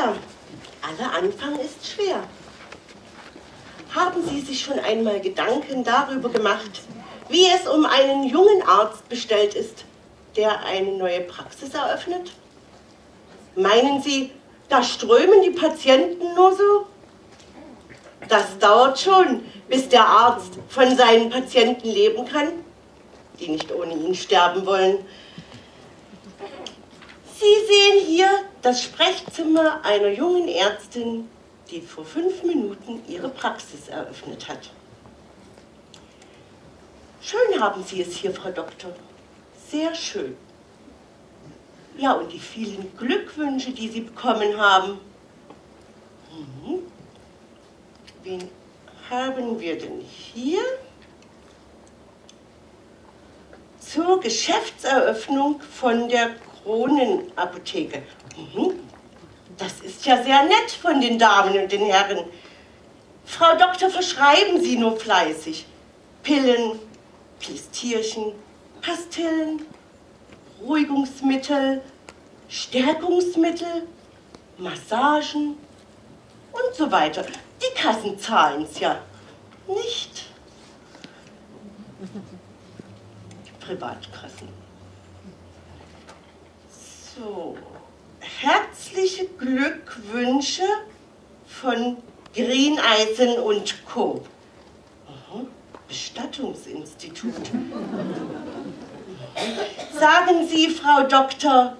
Tja, aller Anfang ist schwer. Haben Sie sich schon einmal Gedanken darüber gemacht, wie es um einen jungen Arzt bestellt ist, der eine neue Praxis eröffnet? Meinen Sie, da strömen die Patienten nur so? Das dauert schon, bis der Arzt von seinen Patienten leben kann, die nicht ohne ihn sterben wollen. Sie sehen hier das Sprechzimmer einer jungen Ärztin, die vor fünf Minuten ihre Praxis eröffnet hat. Schön haben Sie es hier, Frau Doktor. Sehr schön. Ja, und die vielen Glückwünsche, die Sie bekommen haben. Mhm. Wen haben wir denn hier? Zur Geschäftseröffnung von der Kronenapotheke. Mhm. Das ist ja sehr nett von den Damen und den Herren. Frau Doktor, verschreiben Sie nur fleißig. Pillen, Plistierchen, Pastillen, Beruhigungsmittel, Stärkungsmittel, Massagen und so weiter. Die Kassen zahlen es ja nicht. Privatkassen. So, herzliche Glückwünsche von Greeneisen und Co. Bestattungsinstitut. Sagen Sie, Frau Doktor,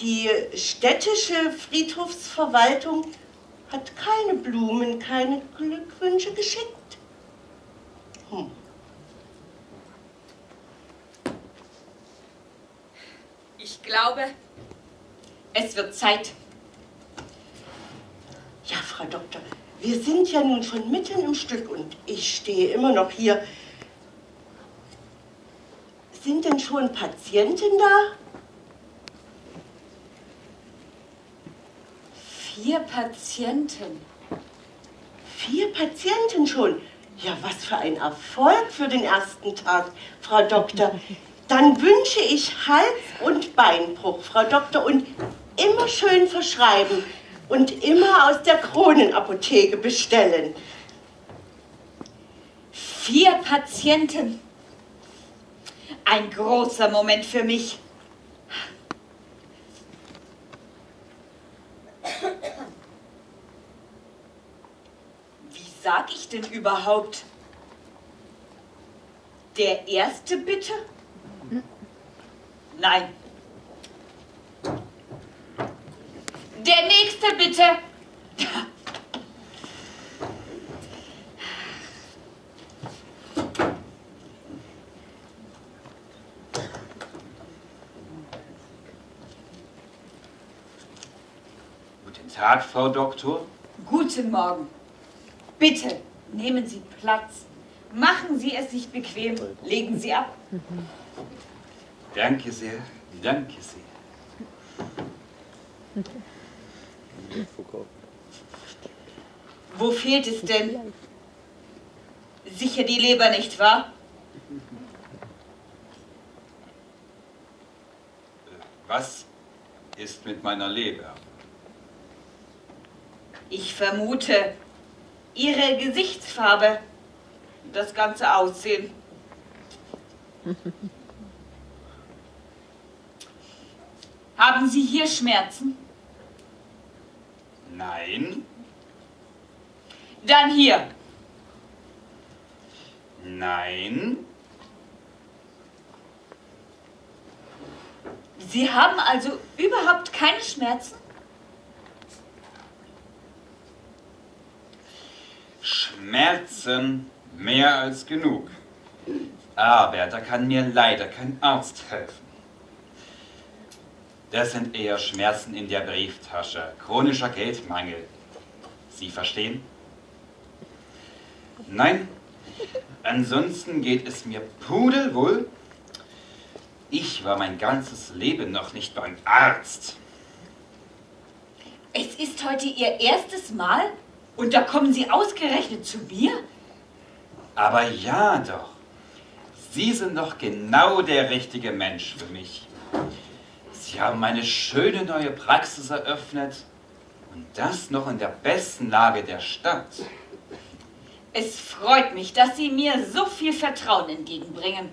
die städtische Friedhofsverwaltung hat keine Blumen, keine Glückwünsche geschickt. Hm. Ich glaube, es wird Zeit. Ja, Frau Doktor, wir sind ja nun schon mitten im Stück und ich stehe immer noch hier. Sind denn schon Patienten da? Vier Patienten. Vier Patienten schon. Ja, was für ein Erfolg für den ersten Tag, Frau Doktor. Dann wünsche ich Hals- und Beinbruch, Frau Doktor, und immer schön verschreiben und immer aus der Kronenapotheke bestellen. Vier Patienten. Ein großer Moment für mich. Wie sag ich denn überhaupt? Der erste bitte? Nein. Der nächste bitte. Guten Tag, Frau Doktor. Guten Morgen. Bitte nehmen Sie Platz. Machen Sie es sich bequem. Legen Sie ab. Danke sehr, danke sehr. Wo fehlt es denn? Sicher die Leber, nicht wahr? Was ist mit meiner Leber? Ich vermute, Ihre Gesichtsfarbe, das ganze Aussehen. Haben Sie hier Schmerzen? Nein, Dann hier. nein, Sie haben also überhaupt keine Schmerzen? Schmerzen mehr als genug. Aber da kann mir leider kein Arzt helfen. Das sind eher Schmerzen in der Brieftasche, chronischer Geldmangel. Sie verstehen? Nein, ansonsten geht es mir pudelwohl. Ich war mein ganzes Leben noch nicht beim Arzt. Es ist heute Ihr erstes Mal und da kommen Sie ausgerechnet zu mir? Aber ja doch, Sie sind doch genau der richtige Mensch für mich. Sie haben eine schöne neue Praxis eröffnet Und das noch in der besten Lage der Stadt. Es freut mich, dass Sie mir so viel Vertrauen entgegenbringen.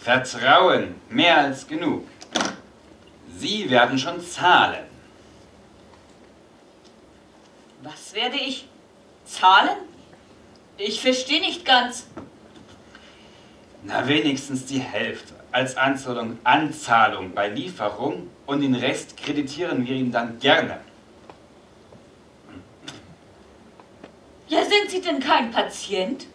Vertrauen, mehr als genug. Sie werden schon zahlen. Was werde ich zahlen? Ich verstehe nicht ganz. Na, wenigstens die Hälfte als Anzahlung, Anzahlung bei Lieferung und den Rest kreditieren wir ihm dann gerne. Ja, sind Sie denn kein Patient?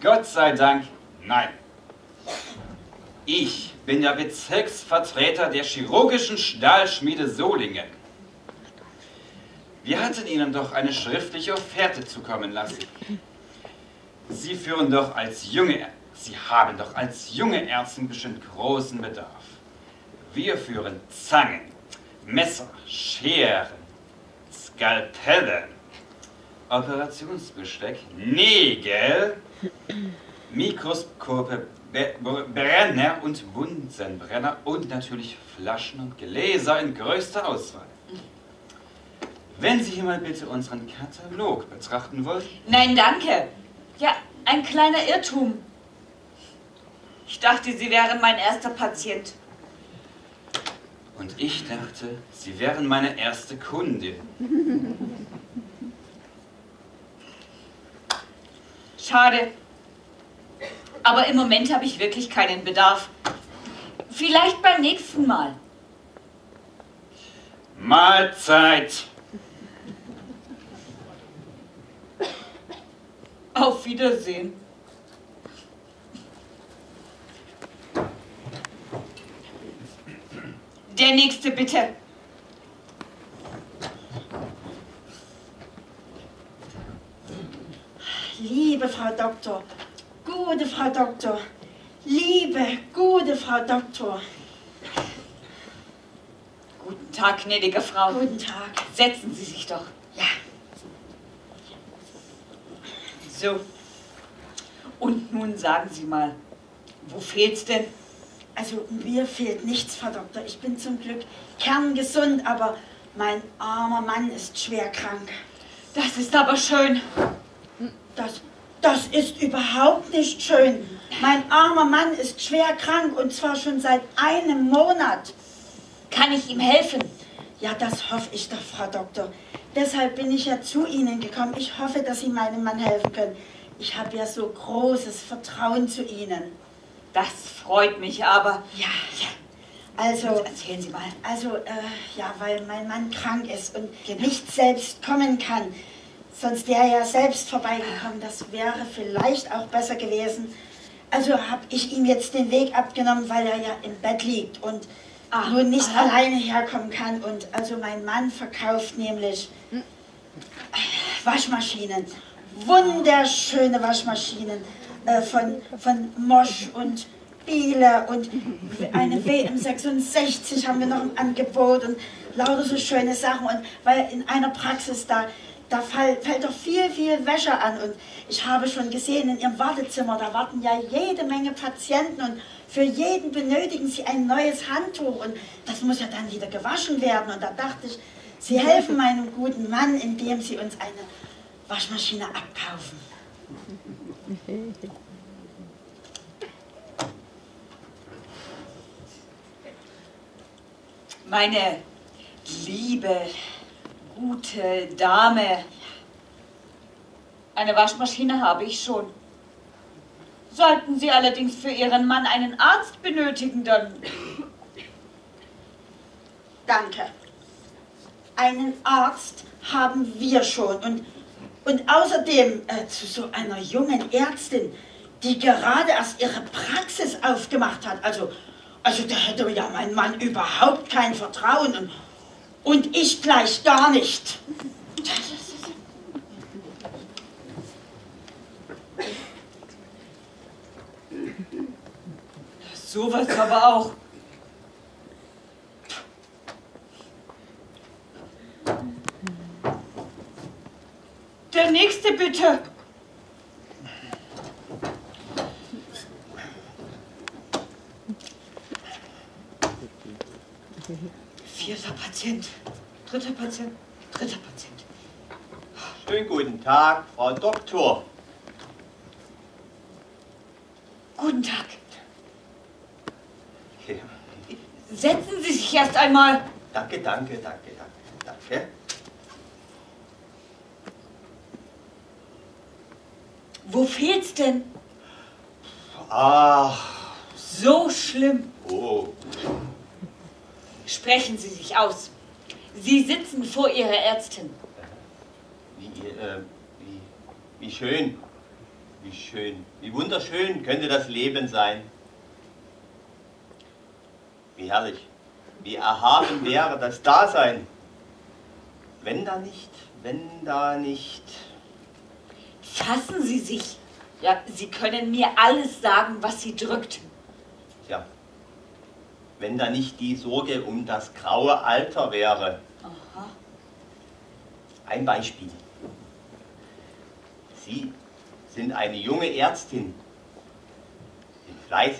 Gott sei Dank, nein. Ich bin der Bezirksvertreter der chirurgischen Stahlschmiede Solingen. Wir hatten Ihnen doch eine schriftliche Offerte zukommen lassen. Sie führen doch als junge, Sie haben doch als junge Ärztin bestimmt großen Bedarf. Wir führen Zangen, Messer, Scheren, Skalpelle, Operationsbesteck, Nägel, Mikroskope, Brenner und Bunsenbrenner und natürlich Flaschen und Gläser in größter Auswahl. Wenn Sie hier mal bitte unseren Katalog betrachten wollen. Nein, danke. Ja, ein kleiner Irrtum. Ich dachte, Sie wären mein erster Patient. Und ich dachte, Sie wären meine erste Kundin. Schade. Aber im Moment habe ich wirklich keinen Bedarf. Vielleicht beim nächsten Mal. Mahlzeit! Auf Wiedersehen. Der nächste bitte. Liebe Frau Doktor, gute Frau Doktor, liebe, gute Frau Doktor. Guten Tag, gnädige Frau. Guten Tag. Setzen Sie sich doch. Ja, So. Und nun sagen Sie mal, wo fehlt's denn? also mir fehlt nichts, Frau Doktor. Ich bin zum Glück kerngesund, aber mein armer Mann ist schwer krank. Das ist aber schön. Das, das ist überhaupt nicht schön. Mein armer Mann ist schwer krank und zwar schon seit einem Monat. Kann ich ihm helfen? Ja, das hoffe ich doch, Frau Doktor. Deshalb bin ich ja zu Ihnen gekommen. Ich hoffe, dass Sie meinem Mann helfen können. Ich habe ja so großes Vertrauen zu Ihnen. Das freut mich aber. Ja, ja. Also, Erzählen Sie mal. also, äh, ja, weil mein Mann krank ist und nicht selbst kommen kann. Sonst wäre er ja selbst vorbeigekommen. Das wäre vielleicht auch besser gewesen. Also habe ich ihm jetzt den Weg abgenommen, weil er ja im Bett liegt und Ah, nun nicht aha. alleine herkommen kann. Und also mein Mann verkauft nämlich äh, Waschmaschinen. Wunderschöne Waschmaschinen äh, von, von Mosch und Biele und eine WM66 haben wir noch im Angebot und lauter so schöne Sachen. Und weil in einer Praxis da, da fall, fällt doch viel, viel Wäsche an. Und ich habe schon gesehen, in ihrem Wartezimmer, da warten ja jede Menge Patienten und für jeden benötigen sie ein neues Handtuch und das muss ja dann wieder gewaschen werden. Und da dachte ich, sie helfen meinem guten Mann, indem sie uns eine Waschmaschine abkaufen. Meine liebe, gute Dame. Eine Waschmaschine habe ich schon. Sollten Sie allerdings für Ihren Mann einen Arzt benötigen, dann Danke. Einen Arzt haben wir schon. Und, und außerdem äh, zu so einer jungen Ärztin, die gerade erst ihre Praxis aufgemacht hat. Also, also da hätte ja mein Mann überhaupt kein Vertrauen. Und, und ich gleich gar nicht. Sowas aber auch. Der nächste bitte. Patient, dritter Patient, dritter Patient. Schönen guten Tag, Frau Doktor. Guten Tag. Okay. Setzen Sie sich erst einmal. Danke, danke, danke, danke, danke. Wo fehlt's denn? Ach, So schlimm. oh, Sprechen Sie sich aus. Sie sitzen vor Ihrer Ärztin. wie, äh, wie, wie schön, wie schön, wie wunderschön könnte das Leben sein. Wie herrlich, wie erhaben wäre das Dasein. Wenn da nicht, wenn da nicht. Fassen Sie sich. Ja, Sie können mir alles sagen, was Sie drückt. Tja, wenn da nicht die Sorge um das graue Alter wäre. Aha. Ein Beispiel. Sie sind eine junge Ärztin, sind fleißig.